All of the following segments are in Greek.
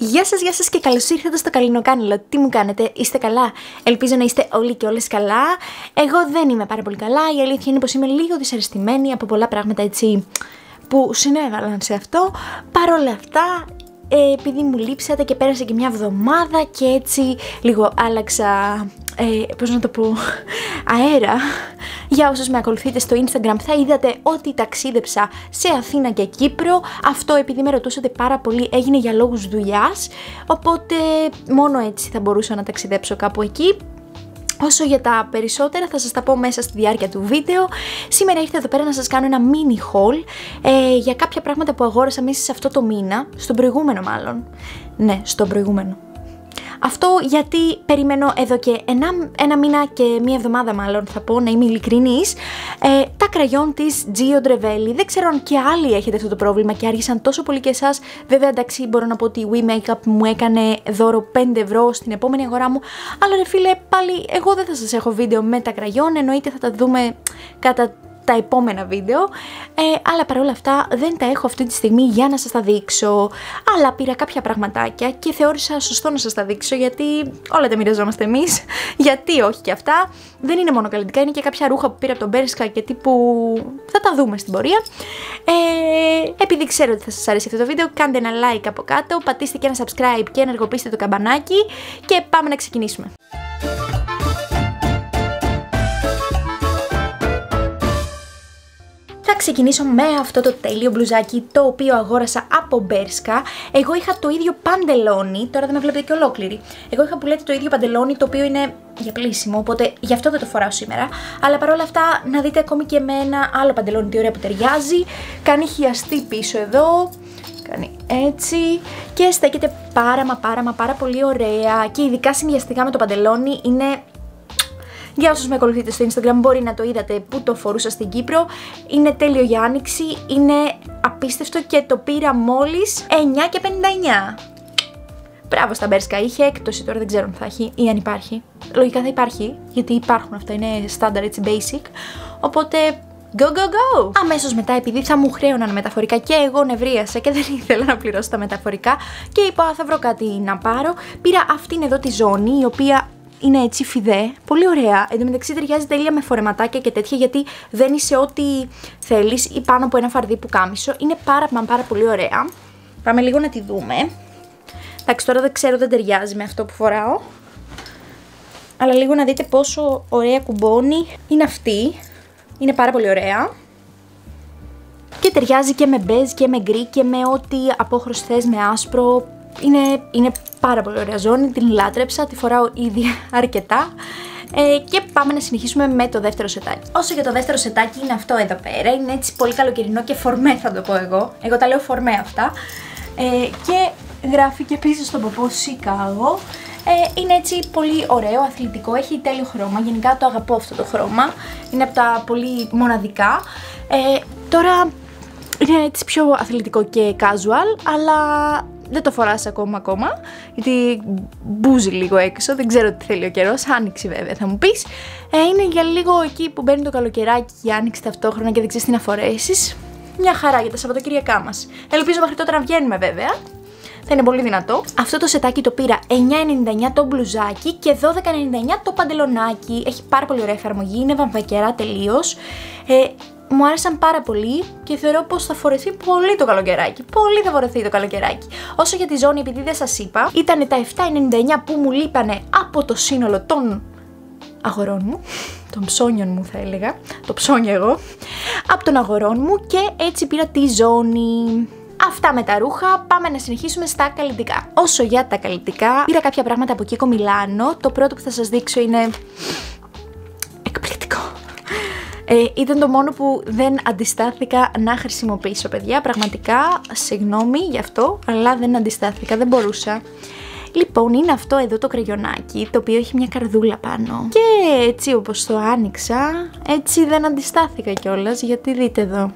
Γεια σας, γεια σας και καλώς ήρθατε στο Καλλινοκάναλο. Τι μου κάνετε, είστε καλά; Ελπίζω να είστε όλοι και όλες καλά. Εγώ δεν είμαι πάρα πολύ καλά. Η αλήθεια είναι πως είμαι λίγο δυσαρεστημένη από πολλά πράγματα έτσι που συνέβαλαν σε αυτό. Παρ' όλα αυτά, ε, επειδή μου λείψατε και πέρασε και μια εβδομάδα και έτσι λίγο άλλαξα, ε, πώς να το πω, αέρα. Για όσους με ακολουθείτε στο Instagram θα είδατε ότι ταξίδεψα σε Αθήνα και Κύπρο. Αυτό επειδή με ρωτούσατε πάρα πολύ έγινε για λόγους δουλειάς, οπότε μόνο έτσι θα μπορούσα να ταξιδέψω κάπου εκεί. Όσο για τα περισσότερα θα σας τα πω μέσα στη διάρκεια του βίντεο. Σήμερα ήρθα εδώ πέρα να σας κάνω ένα mini haul ε, για κάποια πράγματα που αγόρασα μέσα σε αυτό το μήνα, στον προηγούμενο μάλλον. Ναι, στον προηγούμενο. Αυτό γιατί περιμένω εδώ και ένα, ένα μήνα και μία εβδομάδα μάλλον θα πω να είμαι ειλικρινής ε, τα κραγιόν της Gio Drevelli. Δεν ξέρω αν και άλλοι έχετε αυτό το πρόβλημα και άργησαν τόσο πολύ και εσάς. Βέβαια εντάξει μπορώ να πω ότι η We Makeup μου έκανε δώρο 5 ευρώ στην επόμενη αγορά μου. Αλλά ρε φίλε πάλι εγώ δεν θα σας έχω βίντεο με τα κραγιόν εννοείται θα τα δούμε κατά τα επόμενα βίντεο, ε, αλλά παρόλα αυτά δεν τα έχω αυτή τη στιγμή για να σας τα δείξω, αλλά πήρα κάποια πραγματάκια και θεώρησα σωστό να σας τα δείξω γιατί όλα τα μοιραζόμαστε εμείς, γιατί όχι και αυτά, δεν είναι μόνο καλλιτικά, είναι και κάποια ρούχα που πήρα από τον Μπέρσκα και τύπου θα τα δούμε στην πορεία. Ε, επειδή ξέρω ότι θα σας αρέσει αυτό το βίντεο, κάντε ένα like από κάτω, πατήστε και ένα subscribe και ενεργοποιήστε το καμπανάκι και πάμε να ξεκινήσουμε. Θα ξεκινήσω με αυτό το τέλειο μπλουζάκι το οποίο αγόρασα από Μπέρσκα. Εγώ είχα το ίδιο παντελόνι, τώρα δεν με βλέπετε και ολόκληρη. Εγώ είχα που λέτε το ίδιο παντελόνι το οποίο είναι για πλήσιμο, οπότε γι' αυτό δεν το φοράω σήμερα. Αλλά παρόλα αυτά να δείτε ακόμη και με ένα άλλο παντελόνι τι ωραία που ταιριάζει. Κάνει χιαστή πίσω εδώ, κάνει έτσι και στέκεται πάρα μα πάρα μα πάρα πολύ ωραία και ειδικά συνδυαστικά με το παντελόνι είναι για όσους με ακολουθείτε στο Instagram μπορεί να το είδατε που το φορούσα στην Κύπρο. Είναι τέλειο για άνοιξη, είναι απίστευτο και το πήρα μόλις 9 και 59. Μπράβο στα Μπέρσκα, είχε έκπτωση τώρα δεν ξέρω αν θα έχει ή αν υπάρχει. Λογικά θα υπάρχει, γιατί υπάρχουν αυτά, είναι standard έτσι basic. Οπότε Go, go, go! Αμέσως μετά, επειδή θα μου χρέωναν μεταφορικά και εγώ νευρίασα και δεν ήθελα να πληρώσω τα μεταφορικά και είπα θα βρω κάτι να πάρω, πήρα αυτήν εδώ τη ζώνη η οποία είναι έτσι φιδέ, πολύ ωραία. Εν τω μεταξύ ταιριάζει τέλεια με φορεματάκια και τέτοια γιατί δεν είσαι ό,τι θέλεις ή πάνω από ένα φαρδί που κάμισο. Είναι πάρα μα πάρα πολύ ωραία. Πάμε λίγο να τη δούμε. Εντάξει τώρα δεν ξέρω δεν ταιριάζει με αυτό που φοράω. Αλλά λίγο να δείτε πόσο ωραία κουμπώνει είναι αυτή. Είναι πάρα πολύ ωραία. Και ταιριάζει και με μπέζ και με γκρι και με ό,τι απόχρωση θες με άσπρο. Είναι, είναι πάρα πολύ ωραία ζώνη, την λάτρεψα, τη φοράω ήδη αρκετά. Ε, και πάμε να συνεχίσουμε με το δεύτερο σετάκι. Όσο για το δεύτερο σετάκι είναι αυτό εδώ πέρα, είναι έτσι πολύ καλοκαιρινό και φορμέ θα το πω εγώ. Εγώ τα λέω φορμέ αυτά. Ε, και γράφει και πίσω στον ποπό Chicago. Ε, είναι έτσι πολύ ωραίο, αθλητικό, έχει τέλειο χρώμα, γενικά το αγαπώ αυτό το χρώμα. Είναι από τα πολύ μοναδικά. Ε, τώρα είναι έτσι πιο αθλητικό και casual, αλλά δεν το φοράς ακόμα ακόμα, γιατί μπούζει λίγο έξω, δεν ξέρω τι θέλει ο καιρός, άνοιξη βέβαια θα μου πεις. Ε, είναι για λίγο εκεί που μπαίνει το καλοκαιράκι και άνοιξη ταυτόχρονα και δεν ξέρεις τι να φορέσεις. Μια χαρά για τα Σαββατοκύριακά μας. Ελπίζω μέχρι τότε να βγαίνουμε βέβαια. Θα είναι πολύ δυνατό. Αυτό το σετάκι το πήρα 9,99 το μπλουζάκι και 12,99 το παντελονάκι. Έχει πάρα πολύ ωραία εφαρμογή, είναι βαμβακερά τελείως. Ε, μου άρεσαν πάρα πολύ και θεωρώ πως θα φορεθεί πολύ το καλοκαιράκι. Πολύ θα φορεθεί το καλοκαιράκι. Όσο για τη ζώνη, επειδή δεν σας είπα, ήταν τα 7,99 που μου λείπανε από το σύνολο των αγορών μου, των ψώνιων μου θα έλεγα, το ψώνιο εγώ, από των αγορών μου και έτσι πήρα τη ζώνη. Αυτά με τα ρούχα, πάμε να συνεχίσουμε στα καλλιτικά. Όσο για τα καλλιτικά, πήρα κάποια πράγματα από Κίκο Μιλάνο. Το πρώτο που θα σας δείξω είναι ε, ήταν το μόνο που δεν αντιστάθηκα να χρησιμοποιήσω, παιδιά. Πραγματικά, συγγνώμη γι' αυτό, αλλά δεν αντιστάθηκα, δεν μπορούσα. Λοιπόν, είναι αυτό εδώ το κραγιονάκι, το οποίο έχει μια καρδούλα πάνω. Και έτσι όπως το άνοιξα, έτσι δεν αντιστάθηκα κιόλας, γιατί δείτε εδώ.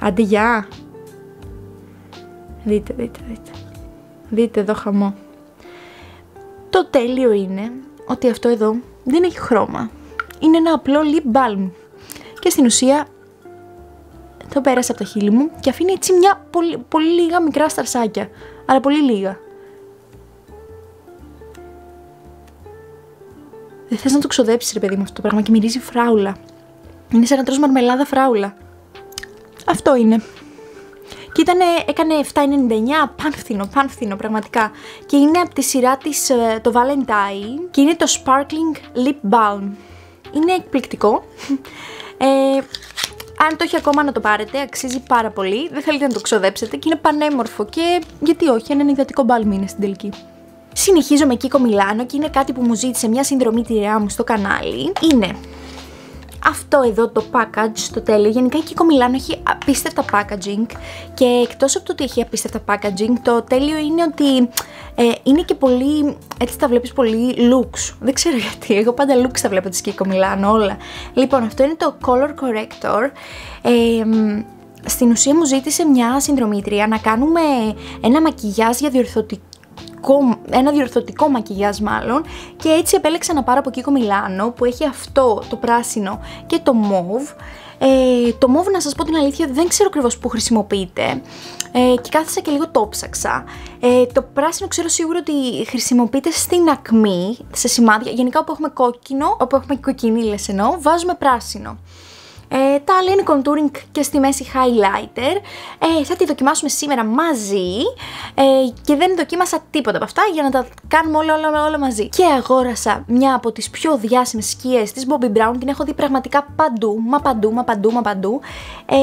Αντιγιά. Δείτε, δείτε, δείτε. Δείτε εδώ χαμό. Το τέλειο είναι ότι αυτό εδώ δεν έχει χρώμα. Είναι ένα απλό lip balm. Και στην ουσία Το πέρασα από τα χείλη μου και αφήνει έτσι μια πολύ, πολύ λίγα μικρά σταρσάκια. Αλλά πολύ λίγα. Δεν θες να το ξοδέψεις ρε παιδί μου αυτό το πράγμα και μυρίζει φράουλα. Είναι σαν να τρως μαρμελάδα φράουλα. Αυτό είναι. Και ήταν, έκανε 7,99, πανφθηνό, πανφθηνό πραγματικά. Και είναι από τη σειρά της ε, το Valentine και είναι το Sparkling Lip Balm. Είναι εκπληκτικό. Ε, αν το έχει ακόμα να το πάρετε, αξίζει πάρα πολύ. Δεν θέλετε να το ξοδέψετε και είναι πανέμορφο και γιατί όχι, ένα υδατικό μπάλμι είναι στην τελική. Συνεχίζω με Kiko Milano και είναι κάτι που μου ζήτησε μια συνδρομήτριά μου στο κανάλι. Είναι αυτό εδώ το package, το τέλειο. Γενικά η Kiko Milano έχει απίστευτα packaging και εκτός από το ότι έχει απίστευτα packaging, το τέλειο είναι ότι ε, είναι και πολύ, έτσι τα βλέπεις πολύ looks. Δεν ξέρω γιατί, εγώ πάντα looks τα βλέπω της Kiko Milano όλα. Λοιπόν, αυτό είναι το Color Corrector. Ε, στην ουσία μου ζήτησε μια συνδρομήτρια να κάνουμε ένα μακιγιάζ για διορθωτικό ένα διορθωτικό μακιγιάζ μάλλον και έτσι επέλεξα να πάρω από Kiko Milano που έχει αυτό το πράσινο και το μοβ ε, το μοβ να σας πω την αλήθεια δεν ξέρω ακριβώς που χρησιμοποιείται ε, και κάθισα και λίγο το ψάξα. Ε, το πράσινο ξέρω σίγουρα ότι χρησιμοποιείται στην ακμή, σε σημάδια, γενικά όπου έχουμε κόκκινο, όπου έχουμε κοκκινίλες εννοώ, βάζουμε πράσινο. Ε, τα άλλα είναι contouring και στη μέση highlighter. Ε, θα τη δοκιμάσουμε σήμερα μαζί ε, και δεν δοκίμασα τίποτα από αυτά για να τα κάνουμε όλα, όλα, όλα μαζί. Και αγόρασα μια από τις πιο διάσημες σκιές της Bobbi Brown, την έχω δει πραγματικά παντού, μα παντού, μα παντού, μα παντού ε,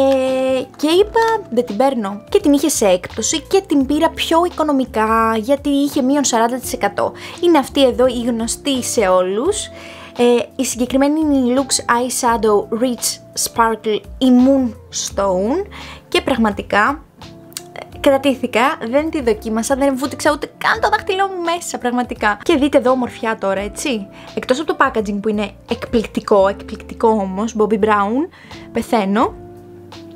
και είπα δεν την παίρνω και την είχε σε έκπτωση και την πήρα πιο οικονομικά γιατί είχε μείον 40%. Είναι αυτή εδώ η γνωστή σε όλους. Ε, η συγκεκριμένη είναι η Lux Eyeshadow Rich Sparkle Immune Stone και πραγματικά ε, κρατήθηκα, δεν τη δοκίμασα, δεν βούτυξα ούτε καν το δάχτυλό μου μέσα πραγματικά. Και δείτε εδώ ομορφιά τώρα, έτσι. Εκτός από το packaging που είναι εκπληκτικό, εκπληκτικό όμως, Bobbi Brown, πεθαίνω.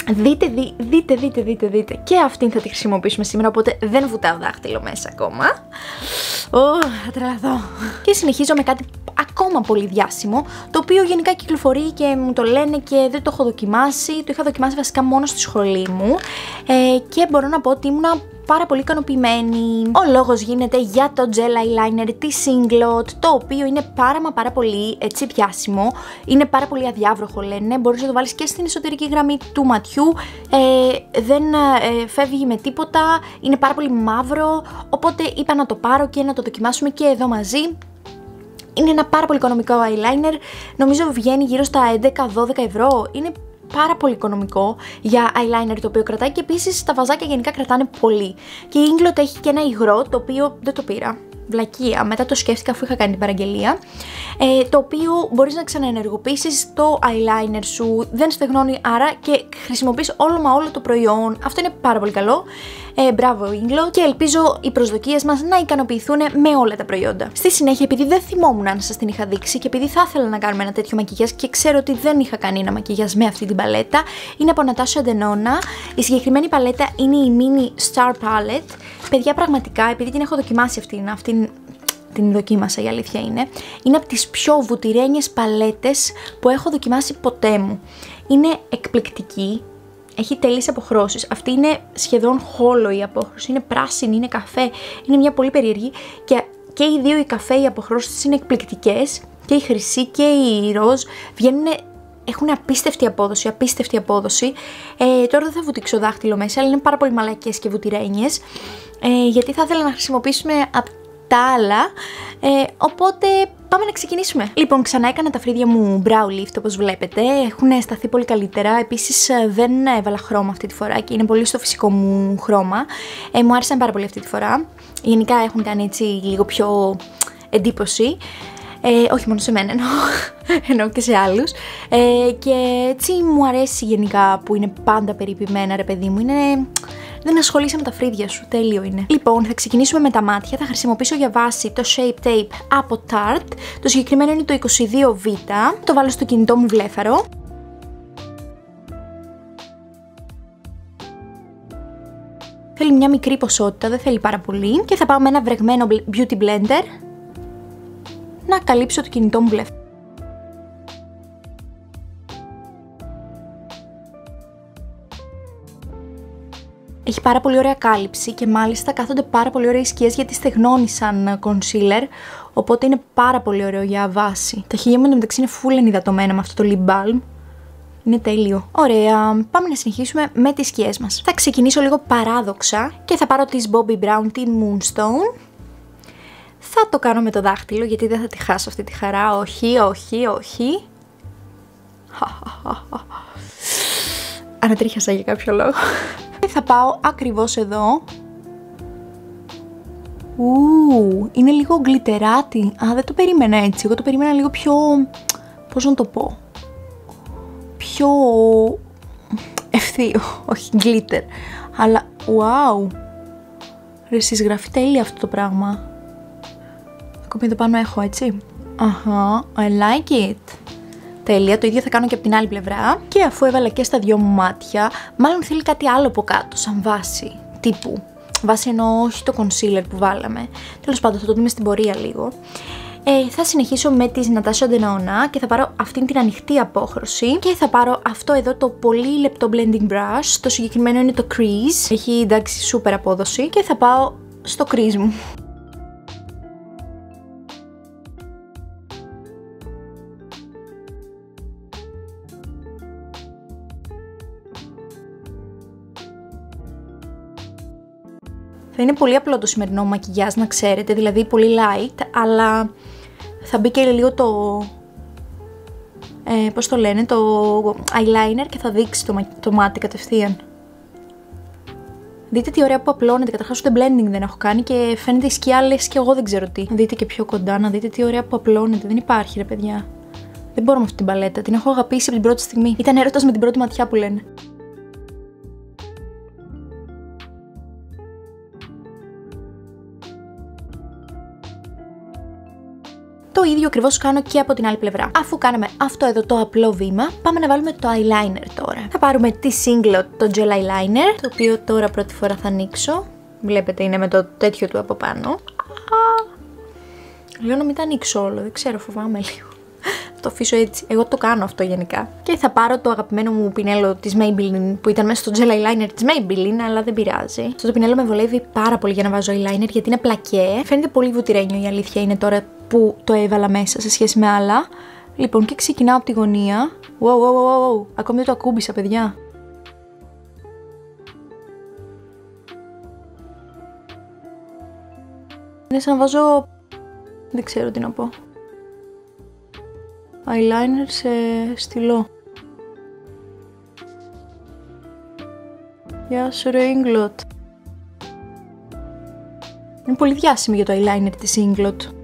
Δείτε, δι, δείτε, δείτε, δείτε, δείτε. Και αυτήν θα τη χρησιμοποιήσουμε σήμερα, οπότε δεν βουτάω δάχτυλο μέσα ακόμα. Ω, θα τρελαθώ. Και συνεχίζω με κάτι ακόμα πολύ διάσημο, το οποίο γενικά κυκλοφορεί και μου το λένε και δεν το έχω δοκιμάσει, το είχα δοκιμάσει βασικά μόνο στη σχολή μου ε, και μπορώ να πω ότι ήμουνα πάρα πολύ ικανοποιημένη. Ο λόγος γίνεται για το gel eyeliner τη Singlot, το οποίο είναι πάρα μα πάρα πολύ έτσι πιάσιμο, είναι πάρα πολύ αδιάβροχο λένε, μπορείς να το βάλεις και στην εσωτερική γραμμή του ματιού, ε, δεν ε, φεύγει με τίποτα, είναι πάρα πολύ μαύρο, οπότε είπα να το πάρω και να το δοκιμάσουμε και εδώ μαζί. Είναι ένα πάρα πολύ οικονομικό eyeliner, νομίζω βγαίνει γύρω στα 11-12 ευρώ, είναι πάρα πολύ οικονομικό για eyeliner το οποίο κρατάει και επίσης τα βαζάκια γενικά κρατάνε πολύ. Και η Inglot έχει και ένα υγρό το οποίο δεν το πήρα. Βλακεία, μετά το σκέφτηκα αφού είχα κάνει την παραγγελία. Ε, το οποίο μπορείς να ξαναενεργοποιήσεις το eyeliner σου, δεν στεγνώνει άρα και χρησιμοποιείς όλο μα όλο το προϊόν. Αυτό είναι πάρα πολύ καλό. Ε, μπράβο, Inglo. Και ελπίζω οι προσδοκίες μας να ικανοποιηθούν με όλα τα προϊόντα. Στη συνέχεια, επειδή δεν θυμόμουν αν σας την είχα δείξει και επειδή θα ήθελα να κάνουμε ένα τέτοιο μακιγιάζ και ξέρω ότι δεν είχα κάνει ένα μακιγιάζ με αυτή την παλέτα, είναι από Natasha Denona. Η συγκεκριμένη παλέτα είναι η Mini Star Palette. Παιδιά, πραγματικά, επειδή την έχω δοκιμάσει αυτήν, αυτήν την δοκίμασα η αλήθεια είναι, είναι από τις πιο βουτυρένιες παλέτες που έχω δοκιμάσει ποτέ μου. Είναι εκπληκτική, έχει τέλειες αποχρώσεις. Αυτή είναι σχεδόν χόλο η απόχρωση, είναι πράσινη, είναι καφέ, είναι μια πολύ περίεργη και, και οι δύο οι καφέ οι αποχρώσεις είναι εκπληκτικές και η χρυσή και η ροζ βγαίνουν έχουν απίστευτη απόδοση, απίστευτη απόδοση. Ε, τώρα δεν θα βουτήξω δάχτυλο μέσα, αλλά είναι πάρα πολύ μαλακές και βουτυρένιες. Ε, γιατί θα ήθελα να χρησιμοποιήσουμε από τα άλλα. Ε, οπότε πάμε να ξεκινήσουμε. Λοιπόν, ξανά έκανα τα φρύδια μου brow lift όπως βλέπετε. Έχουν σταθεί πολύ καλύτερα. Επίσης ε, δεν έβαλα χρώμα αυτή τη φορά και είναι πολύ στο φυσικό μου χρώμα. Ε, μου άρεσαν πάρα πολύ αυτή τη φορά. Γενικά έχουν κάνει έτσι λίγο πιο εντύπωση. Ε, όχι μόνο σε μένα, εννοώ, εννοώ και σε άλλους. Ε, και έτσι μου αρέσει γενικά που είναι πάντα περιποιημένα ρε παιδί μου. Είναι δεν ασχολείσαι με τα φρύδια σου. Τέλειο είναι. Λοιπόν, θα ξεκινήσουμε με τα μάτια. Θα χρησιμοποιήσω για βάση το Shape Tape από Tarte. Το συγκεκριμένο είναι το 22V. Το βάλω στο κινητό μου βλέφαρο. Θέλει μια μικρή ποσότητα, δεν θέλει πάρα πολύ. Και θα πάω με ένα βρεγμένο beauty blender να καλύψω το κινητό μου βλέφαρο. Έχει πάρα πολύ ωραία κάλυψη και μάλιστα κάθονται πάρα πολύ ωραίες σκιές γιατί στεγνώνει σαν concealer, οπότε είναι πάρα πολύ ωραίο για βάση. Τα χείλια μου μεταξύ είναι full ενυδατωμένα με αυτό το lip balm. Είναι τέλειο. Ωραία, πάμε να συνεχίσουμε με τις σκιές μας. Θα ξεκινήσω λίγο παράδοξα και θα πάρω τις Bobbi Brown την Moonstone. Θα το κάνω με το δάχτυλο γιατί δεν θα τη χάσω αυτή τη χαρά. Όχι, όχι, όχι. Ανατρίχιασα για κάποιο λόγο. Και θα πάω ακριβώς εδώ. Ου, είναι λίγο γκλιτεράτι. Α, δεν το περίμενα έτσι. Εγώ το περίμενα λίγο πιο... Πώς να το πω. Πιο... Ευθείο. Όχι, γκλίτερ. Αλλά, wow. Ρε, γράφει τέλεια αυτό το πράγμα. Ακόμη εδώ πάνω έχω, έτσι. Αχα, I like it. Τέλεια, το ίδιο θα κάνω και από την άλλη πλευρά. Και αφού έβαλα και στα δυο μου μάτια, μάλλον θέλει κάτι άλλο από κάτω, σαν βάση. Τύπου. Βάση εννοώ όχι το concealer που βάλαμε. Τέλος πάντων, θα το δούμε στην πορεία λίγο. Ε, θα συνεχίσω με τη Natasha Denona και θα πάρω αυτήν την ανοιχτή απόχρωση και θα πάρω αυτό εδώ το πολύ λεπτό blending brush, το συγκεκριμένο είναι το crease, έχει εντάξει super απόδοση και θα πάω στο crease μου. Θα είναι πολύ απλό το σημερινό μακιγιάζ να ξέρετε, δηλαδή πολύ light, αλλά θα μπει και λίγο το... Ε, πώς το λένε, το eyeliner και θα δείξει το, το μάτι κατευθείαν. Δείτε τι ωραία που απλώνεται, καταρχάς ούτε blending δεν έχω κάνει και φαίνεται η σκιά λες και εγώ δεν ξέρω τι. Δείτε και πιο κοντά, να δείτε τι ωραία που απλώνεται, δεν υπάρχει ρε παιδιά. Δεν μπορώ με αυτή την παλέτα, την έχω αγαπήσει από την πρώτη στιγμή. Ήταν έρωτας με την πρώτη ματιά που λένε. Το ίδιο ακριβώς κάνω και από την άλλη πλευρά. Αφού κάναμε αυτό εδώ το απλό βήμα, πάμε να βάλουμε το eyeliner τώρα. Θα πάρουμε τη Singlot το gel eyeliner, το οποίο τώρα πρώτη φορά θα ανοίξω. Βλέπετε είναι με το τέτοιο του από πάνω. Λέω να μην τα ανοίξω όλο, δεν ξέρω, φοβάμαι λίγο. Το αφήσω έτσι. Εγώ το κάνω αυτό γενικά. Και θα πάρω το αγαπημένο μου πινέλο της Maybelline που ήταν μέσα στο gel eyeliner της Maybelline, αλλά δεν πειράζει. Αυτό το πινέλο με βολεύει πάρα πολύ για να βάζω eyeliner γιατί είναι πλακέ. Φαίνεται πολύ βουτυρένιο η αλήθεια είναι τώρα που το έβαλα μέσα σε σχέση με άλλα. Λοιπόν, και ξεκινάω από τη γωνία. Wow, wow, wow, wow. Ακόμη δεν το ακούμπησα, παιδιά. Είναι σαν να βάζω... Δεν ξέρω τι να πω. Eyeliner σε στυλό. Γεια σου ρε Inglot. Είναι πολύ διάσημη για το eyeliner της Inglot.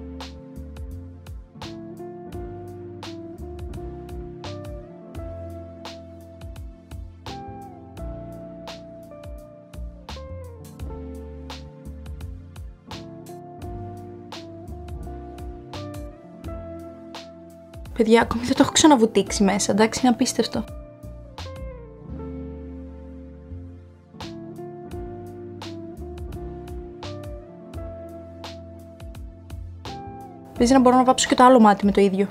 Παιδιά, ακόμη δεν το έχω ξαναβουτήξει μέσα, εντάξει, είναι απίστευτο. Παίζει να μπορώ να βάψω και το άλλο μάτι με το ίδιο.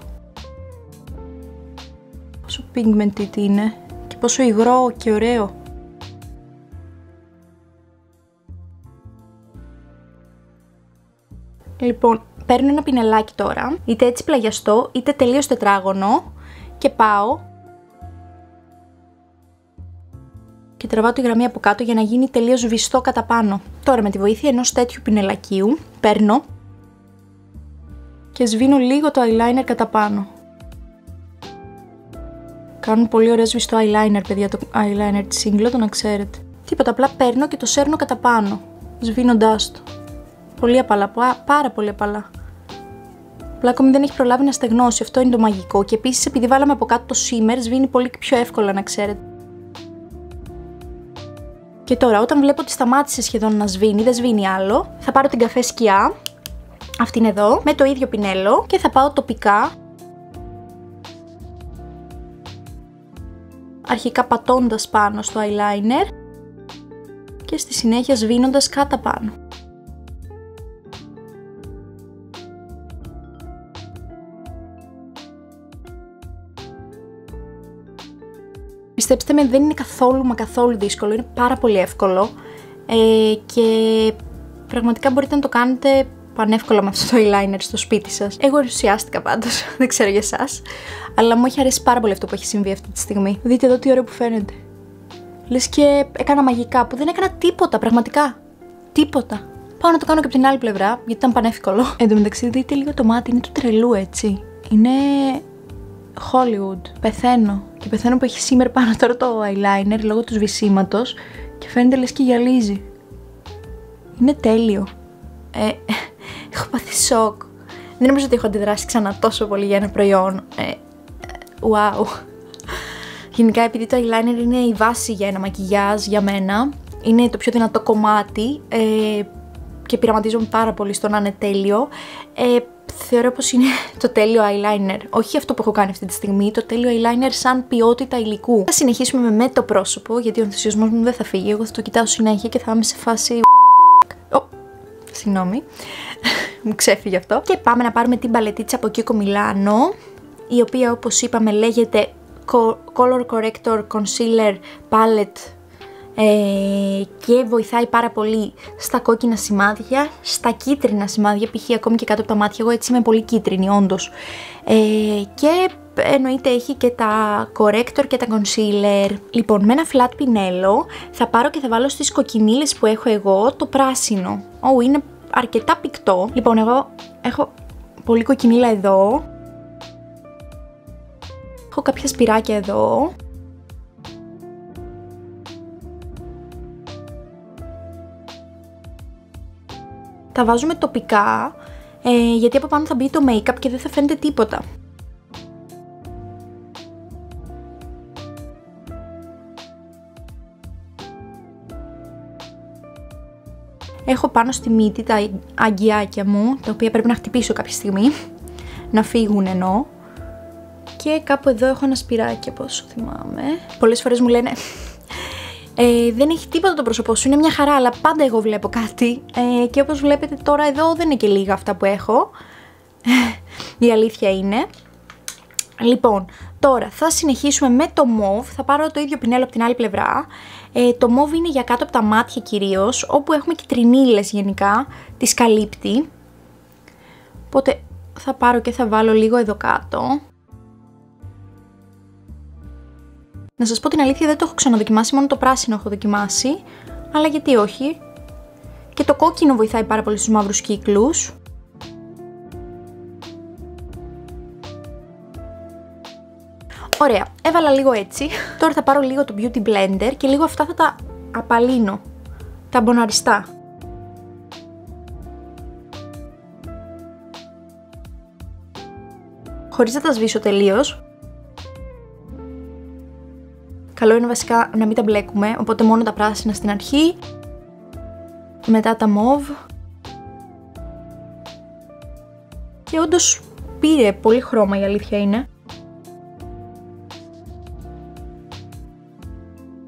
Πόσο pigmented είναι και πόσο υγρό και ωραίο. Λοιπόν, παίρνω ένα πινελάκι τώρα, είτε έτσι πλαγιαστό, είτε τελείως τετράγωνο και πάω και τραβάω τη γραμμή από κάτω για να γίνει τελείως βιστό κατά πάνω. Τώρα με τη βοήθεια ενός τέτοιου πινελακίου παίρνω και σβήνω λίγο το eyeliner κατά πάνω. Κάνουν πολύ ωραίο σβηστό eyeliner, παιδιά, το eyeliner της Inglo, το να ξέρετε. Τίποτα, απλά παίρνω και το σέρνω κατά πάνω, σβήνοντάς το. Πολύ απαλά, πάρα πολύ απαλά. Απλά ακόμη δεν έχει προλάβει να στεγνώσει. Αυτό είναι το μαγικό. Και επίσης, επειδή βάλαμε από κάτω το shimmer, σβήνει πολύ πιο εύκολα να ξέρετε. Και τώρα, όταν βλέπω ότι σταμάτησε σχεδόν να σβήνει, δεν σβήνει άλλο, θα πάρω την καφέ σκιά, αυτήν εδώ, με το ίδιο πινέλο και θα πάω τοπικά. Αρχικά πατώντας πάνω στο eyeliner και στη συνέχεια σβήνοντας κάτω πάνω. Πιστέψτε με, δεν είναι καθόλου μα καθόλου δύσκολο, είναι πάρα πολύ εύκολο. ε, και πραγματικά μπορείτε να το κάνετε πανεύκολα με αυτό το eyeliner στο σπίτι σας. Εγώ ενθουσιάστηκα πάντως, δεν ξέρω για εσάς, αλλά μου έχει αρέσει πάρα πολύ αυτό που έχει συμβεί αυτή τη στιγμή. Δείτε εδώ τι ωραίο που φαίνεται. Λες και έκανα μαγικά που δεν έκανα τίποτα πραγματικά. Τίποτα. Πάω να το κάνω και από την άλλη πλευρά, γιατί ήταν πανεύκολο. Εν τω μεταξύ, δείτε λίγο το μάτι, είναι του τρελού έτσι. Είναι Hollywood. Πεθαίνω. Και πεθαίνω που έχει σήμερα πάνω τώρα το eyeliner λόγω του σβησίματος και φαίνεται λες και γυαλίζει. Είναι τέλειο. Ε, έχω πάθει σοκ. Δεν νομίζω ότι έχω αντιδράσει ξανά τόσο πολύ για ένα προϊόν. Ε, wow. Γενικά επειδή το eyeliner είναι η βάση για ένα μακιγιάζ για μένα, είναι το πιο δυνατό κομμάτι ε, και πειραματίζομαι πάρα πολύ στο να είναι τέλειο. Ε, θεωρώ πως είναι το τέλειο eyeliner. Όχι αυτό που έχω κάνει αυτή τη στιγμή, το τέλειο eyeliner σαν ποιότητα υλικού. Θα συνεχίσουμε με το πρόσωπο, γιατί ο ενθουσιασμός μου δεν θα φύγει. Εγώ θα το κοιτάω συνέχεια και θα είμαι σε φάση... Oh, συγγνώμη, μου ξέφυγε αυτό. Και πάμε να πάρουμε την παλετίτσα από Kiko Milano, η οποία όπως είπαμε λέγεται Color Corrector Concealer Palette ε, και βοηθάει πάρα πολύ στα κόκκινα σημάδια, στα κίτρινα σημάδια, π.χ. ακόμη και κάτω από τα μάτια, εγώ έτσι είμαι πολύ κίτρινη όντως. Ε, και εννοείται έχει και τα corrector και τα concealer. Λοιπόν, με ένα flat πινέλο θα πάρω και θα βάλω στις κοκκινίλες που έχω εγώ το πράσινο. Ω, είναι αρκετά πικτό. Λοιπόν, εγώ έχω πολύ κοκκινίλα εδώ. Έχω κάποια σπυράκια εδώ. Τα βάζουμε τοπικά, ε, γιατί από πάνω θα μπει το make-up και δεν θα φαίνεται τίποτα. Έχω πάνω στη μύτη τα αγκιάκια μου, τα οποία πρέπει να χτυπήσω κάποια στιγμή, να φύγουν ενώ. Και κάπου εδώ έχω ένα σπυράκι από όσο θυμάμαι. Πολλές φορές μου λένε ε, δεν έχει τίποτα το πρόσωπό σου, είναι μια χαρά, αλλά πάντα εγώ βλέπω κάτι. Ε, και όπως βλέπετε τώρα εδώ δεν είναι και λίγα αυτά που έχω. Η αλήθεια είναι. Λοιπόν, τώρα θα συνεχίσουμε με το μοβ. Θα πάρω το ίδιο πινέλο από την άλλη πλευρά. Ε, το μοβ είναι για κάτω από τα μάτια κυρίως, όπου έχουμε και τρινίλες γενικά, τις καλύπτει. Οπότε θα πάρω και θα βάλω λίγο εδώ κάτω. Να σας πω την αλήθεια δεν το έχω ξαναδοκιμάσει, μόνο το πράσινο έχω δοκιμάσει, αλλά γιατί όχι; Και το κόκκινο βοηθάει πάρα πολύ στους μαύρους κύκλους. Ωραία, έβαλα λίγο έτσι. Τώρα θα πάρω λίγο το Beauty Blender και λίγο αυτά θα τα απαλύνω. Τα μποναριστά. Χωρίς να τα σβήσω τελείως, Καλό είναι βασικά να μην τα μπλέκουμε, οπότε μόνο τα πράσινα στην αρχή, μετά τα μοβ. Και όντως πήρε πολύ χρώμα η αλήθεια είναι.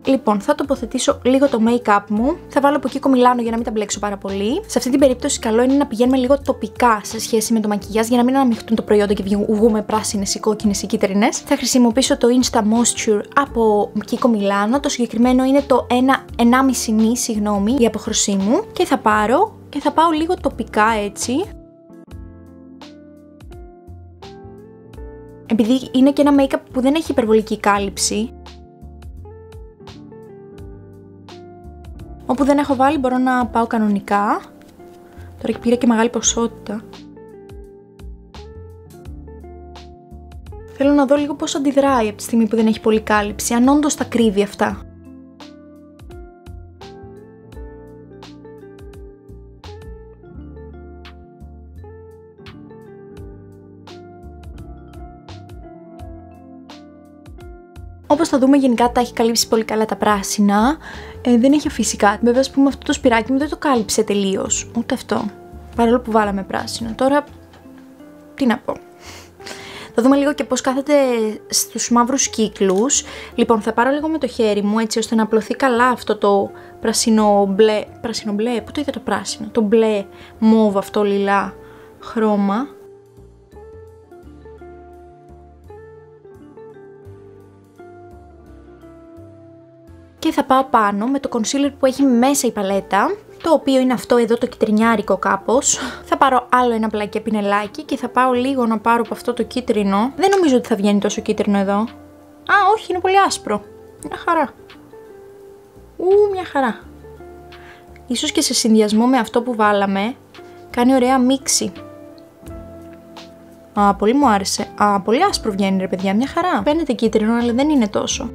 Λοιπόν, θα τοποθετήσω λίγο το make-up μου. Θα βάλω από εκεί κομιλάνο για να μην τα μπλέξω πάρα πολύ. Σε αυτή την περίπτωση, καλό είναι να πηγαίνουμε λίγο τοπικά σε σχέση με το μακιγιάζ για να μην αναμειχτούν το προϊόντα και βγούμε πράσινες ή κόκκινες ή κίτρινες. Θα χρησιμοποιήσω το Insta Moisture από Kiko Milano. Το συγκεκριμένο είναι το 1,5 νη, συγγνώμη, η αποχρωσή μου. Και θα πάρω και θα πάω λίγο τοπικά έτσι. Επειδή είναι και ένα make-up που δεν έχει υπερβολική κάλυψη, Όπου δεν έχω βάλει μπορώ να πάω κανονικά. Τώρα πήρα και μεγάλη ποσότητα. Θέλω να δω λίγο πώς αντιδράει από τη στιγμή που δεν έχει πολύ κάλυψη, αν όντως τα κρύβει αυτά. Όπως θα δούμε γενικά τα έχει καλύψει πολύ καλά τα πράσινα. Ε, δεν έχει αφήσει κάτι. Βέβαια, ας πούμε αυτό το σπυράκι μου δεν το κάλυψε τελείως. Ούτε αυτό. Παρόλο που βάλαμε πράσινο. Τώρα, τι να πω. Θα δούμε λίγο και πώς κάθεται στους μαύρους κύκλους. Λοιπόν, θα πάρω λίγο με το χέρι μου έτσι ώστε να απλωθεί καλά αυτό το πράσινο μπλε, πράσινο μπλε, πού το είδα το πράσινο, το μπλε μόβ αυτό λιλά χρώμα. Και θα πάω πάνω με το concealer που έχει μέσα η παλέτα, το οποίο είναι αυτό εδώ το κυτρινιάρικο κάπως. Θα πάρω άλλο ένα πλακέ πινελάκι και θα πάω λίγο να πάρω από αυτό το κίτρινο. Δεν νομίζω ότι θα βγαίνει τόσο κίτρινο εδώ. Α, όχι, είναι πολύ άσπρο. Μια χαρά. Ου, μια χαρά. Ίσως και σε συνδυασμό με αυτό που βάλαμε, κάνει ωραία μίξη. Α, πολύ μου άρεσε. Α, πολύ άσπρο βγαίνει ρε παιδιά, μια χαρά. Φαίνεται κίτρινο, αλλά δεν είναι τόσο.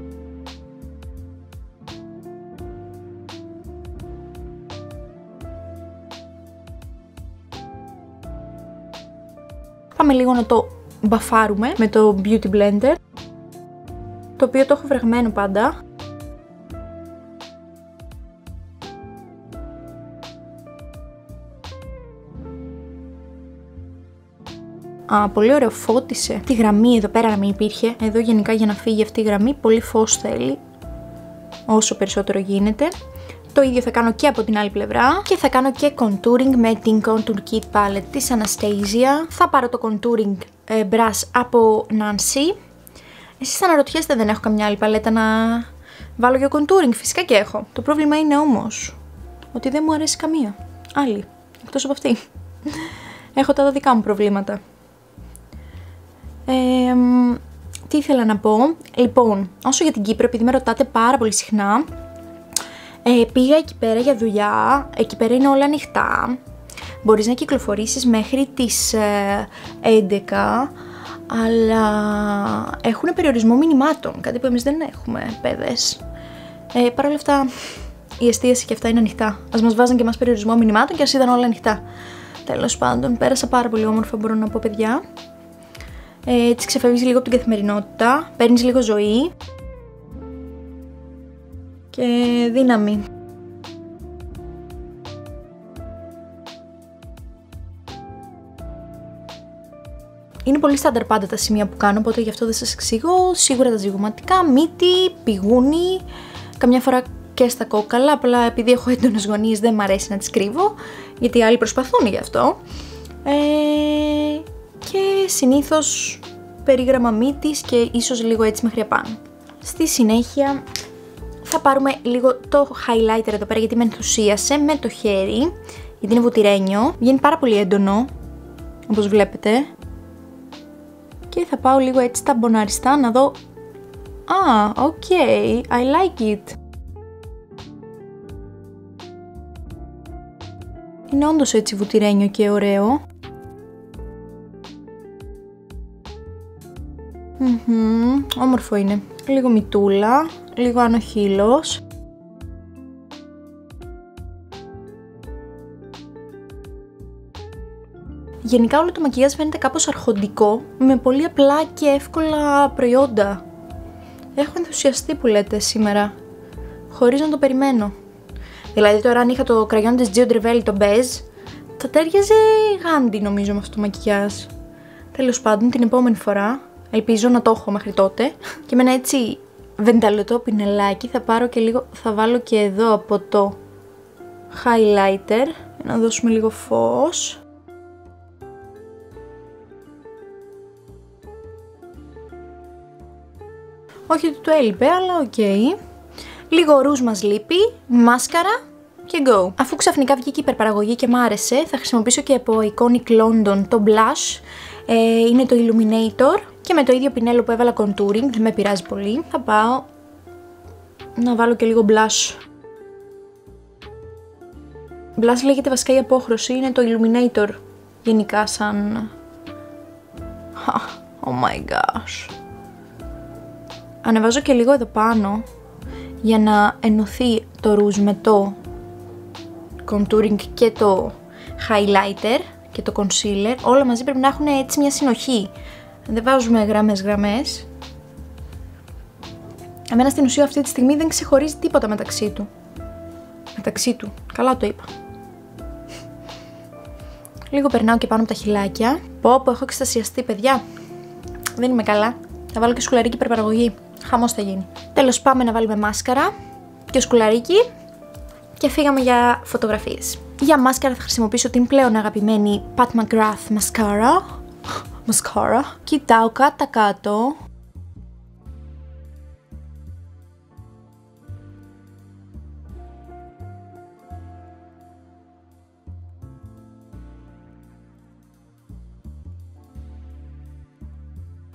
Λίγο να το μπαφάρουμε με το Beauty Blender, το οποίο το έχω βρεγμένο πάντα. Α, πολύ ωραίο, φώτισε. Τη γραμμή εδώ πέρα να μην υπήρχε. Εδώ γενικά για να φύγει αυτή η γραμμή πολύ φως θέλει. Όσο περισσότερο γίνεται. Το ίδιο θα κάνω και από την άλλη πλευρά. Και θα κάνω και contouring με την Contour Kit Palette της Anastasia. Θα πάρω το contouring ε, brush από Nancy. Εσείς θα αναρωτιέστε δεν έχω καμιά άλλη παλέτα να βάλω για contouring. Φυσικά και έχω. Το πρόβλημα είναι όμως ότι δεν μου αρέσει καμία άλλη. Εκτός από αυτή. έχω τα δικά μου προβλήματα τι ήθελα να πω; Λοιπόν, όσο για την Κύπρο, επειδή με ρωτάτε πάρα πολύ συχνά, ε, πήγα εκεί πέρα για δουλειά, εκεί πέρα είναι όλα ανοιχτά. Μπορείς να κυκλοφορήσεις μέχρι τις 11, ε, αλλά έχουν περιορισμό μηνυμάτων, κάτι που εμείς δεν έχουμε, παιδες. Ε, Παρ' όλα αυτά, η εστίαση και αυτά είναι ανοιχτά. Ας μας βάζαν και μας περιορισμό μηνυμάτων και ας ήταν όλα ανοιχτά. Τέλος πάντων, πέρασα πάρα πολύ όμορφα, μπορώ να πω, παιδιά. Ε, έτσι ξεφεύγεις λίγο από την καθημερινότητα, παίρνεις λίγο ζωή και δύναμη. Είναι πολύ στάνταρ πάντα τα σημεία που κάνω, οπότε γι' αυτό δεν σας εξηγώ. Σίγουρα τα ζυγωματικά, μύτη, πηγούνι, καμιά φορά και στα κόκαλα, απλά επειδή έχω έντονες γωνίες δεν μ' αρέσει να τις κρύβω, γιατί άλλοι προσπαθούν γι' αυτό. Ε, και συνήθως περίγραμμα μύτης και ίσως λίγο έτσι μέχρι απάνω. Στη συνέχεια θα πάρουμε λίγο το highlighter εδώ πέρα γιατί με ενθουσίασε με το χέρι, γιατί είναι βουτυρένιο, βγαίνει πάρα πολύ έντονο, όπως βλέπετε. Και θα πάω λίγο έτσι τα μποναριστά να δω... Α, ah, OK, I like it. Είναι όντως έτσι βουτυρένιο και ωραίο. όμορφο είναι. Λίγο μυτούλα, λίγο άνω Γενικά όλο το μακιγιάζ φαίνεται κάπως αρχοντικό, με πολύ απλά και εύκολα προϊόντα. Έχω ενθουσιαστεί που λέτε σήμερα, χωρίς να το περιμένω. Δηλαδή τώρα αν είχα το κραγιόν της Gio Drevel, το beige, θα τέριαζε γάντι νομίζω με αυτό το μακιγιάζ. Τέλος πάντων την επόμενη φορά Ελπίζω να το έχω μέχρι τότε. Και με ένα έτσι βενταλωτό πινελάκι θα πάρω και λίγο, θα βάλω και εδώ από το highlighter να δώσουμε λίγο φως. Όχι ότι του έλειπε, αλλά OK. Okay. Λίγο ρουζ μας λείπει, μάσκαρα και go. Αφού ξαφνικά βγήκε η υπερπαραγωγή και μ' άρεσε, θα χρησιμοποιήσω και από Iconic London το blush. Ε, είναι το Illuminator και με το ίδιο πινέλο που έβαλα contouring, δεν με πειράζει πολύ, θα πάω να βάλω και λίγο blush. Blush λέγεται βασικά η απόχρωση, είναι το Illuminator γενικά σαν... Oh my gosh. Ανεβάζω και λίγο εδώ πάνω για να ενωθεί το ρούζ με το contouring και το highlighter και το concealer. Όλα μαζί πρέπει να έχουν έτσι μια συνοχή δεν βάζουμε γραμμές γραμμές. Εμένα στην ουσία αυτή τη στιγμή δεν ξεχωρίζει τίποτα μεταξύ του. Μεταξύ του. Καλά το είπα. Λίγο περνάω και πάνω από τα χυλάκια. Πω πω έχω εξτασιαστεί παιδιά. Δεν είμαι καλά. Θα βάλω και σκουλαρίκι υπερπαραγωγή. Χαμός θα γίνει. Τέλος πάμε να βάλουμε μάσκαρα και σκουλαρίκι και φύγαμε για φωτογραφίες. Για μάσκαρα θα χρησιμοποιήσω την πλέον αγαπημένη Pat McGrath Mascara mascara. Κοιτάω κάτω κάτω.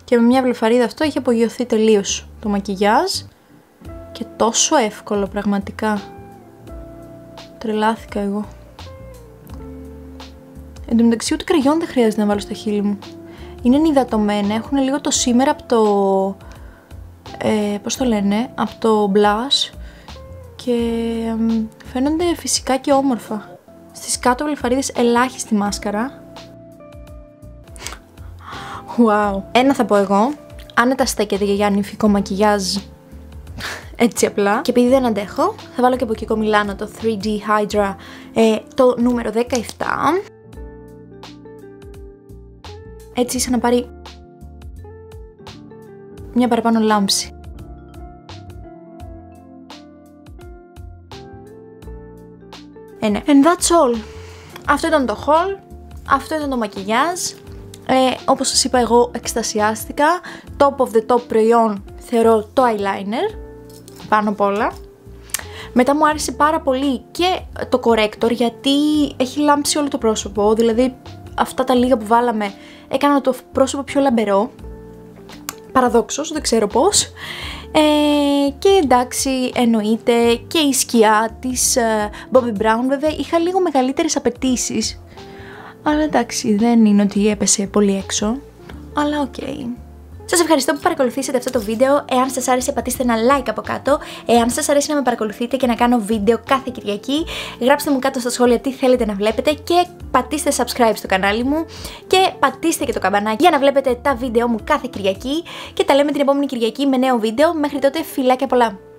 Και με μια βλεφαρίδα αυτό έχει απογειωθεί τελείως το μακιγιάζ. Και τόσο εύκολο πραγματικά. Τρελάθηκα εγώ. Εν τω μεταξύ ούτε κραγιόν δεν χρειάζεται να βάλω στα χείλη μου. Είναι νυδατωμένα, έχουν λίγο το σήμερα από το... Ε, πώς το λένε, από το blush και φαίνονται φυσικά και όμορφα. Στις κάτω βλεφαρίδες ελάχιστη μάσκαρα. Wow. Ένα θα πω εγώ, άνετα στέκεται για νυμφικό μακιγιάζ έτσι απλά. Και επειδή δεν αντέχω, θα βάλω και από Kiko Milano το 3D Hydra, ε, το νούμερο 17. Έτσι σαν να πάρει μια παραπάνω λάμψη. Ε, ναι. And that's all. Αυτό ήταν το haul. Αυτό ήταν το μακιγιάζ. Ε, όπως σας είπα εγώ εκστασιάστηκα. Top of the top προϊόν θεωρώ το eyeliner. Πάνω απ' όλα. Μετά μου άρεσε πάρα πολύ και το corrector γιατί έχει λάμψει όλο το πρόσωπο. Δηλαδή αυτά τα λίγα που βάλαμε έκανα το πρόσωπο πιο λαμπερό. Παραδόξως, δεν ξέρω πώς. Ε, και εντάξει εννοείται και η σκιά της ε, Bobbi Brown βέβαια είχα λίγο μεγαλύτερες απαιτήσεις. Αλλά εντάξει δεν είναι ότι έπεσε πολύ έξω. Αλλά OK. Okay. Σας ευχαριστώ που παρακολουθήσατε αυτό το βίντεο. Εάν σας άρεσε πατήστε ένα like από κάτω. Εάν σας αρέσει να με παρακολουθείτε και να κάνω βίντεο κάθε Κυριακή, γράψτε μου κάτω στα σχόλια τι θέλετε να βλέπετε και πατήστε subscribe στο κανάλι μου και πατήστε και το καμπανάκι για να βλέπετε τα βίντεο μου κάθε Κυριακή και τα λέμε την επόμενη Κυριακή με νέο βίντεο. Μέχρι τότε φιλάκια πολλά!